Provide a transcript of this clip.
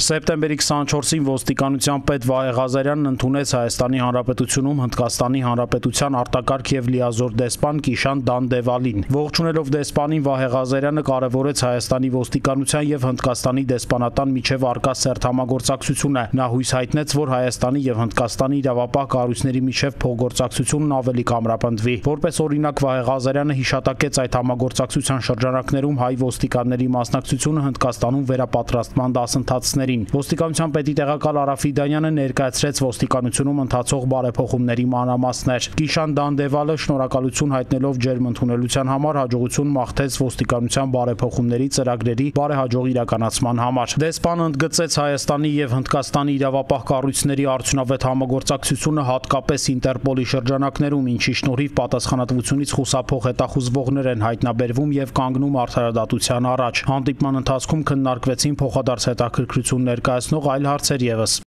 Սեպտեմբերի 24-ին ոստիկանության պետ Վահե Ղազարյանն ընդունեց Հայաստանի Հանրապետությունում Հնդկաստանի Հանրապետության արտակարգ եւ լիազոր դեսպան Կիշան Դանդեվալին։ Ողջունելով դեսպանին Վահե Ղազարյանը կարևորեց Հայաստանի ոստիկանության եւ Հնդկաստանի դեսպանատան միջև արկա սերտ համագործակցությունը։ Նա հույս հայտնեց, որ Հայաստանի եւ Հնդկաստանի իրավապահ կառույցների միջև փոխգործակցությունն ավելի կամրապնդվի։ Որպես օրինակ Վահե Ղազարյանը հիշատակեց այդ համագործակցության շրջանակներում հայ ոստիկանների մասնակցությունը Հնդկաստանում վերապատրաստման դասընթացների գործիչներին։ Ոստիկանության պետի տեղակալ Արա Ֆիդանյանը ներկայացրեց ոստիկանությունում ընթացող բարեփոխումների մանրամասներ։ Կիշան Դանդեվալը շնորհակալություն հայտնելով ջերմ ընդունելության համար հաջողություն մաղթեց ոստիկանության բարեփոխումների ծրագրերի բարեհաջող իրականացման համար։ Դեսպանը ընդգծեց Հայաստանի եւ Հնդկաստանի իրավապահ կառույցների արդյունավետ համագործակցությունը հատկապես Ինտերպոլի շրջանակներում, ինչի շնորհիվ պատասխանատվությունից խուսափող հետախուզվողներ են հայտնաբերվում եւ կանգնում արդարադատության առաջ։ Հանդիպման ընթացքում քննարկվեցին փոխադարձ հետաքրքրություն ներկայացնող այլ հարցեր եւս։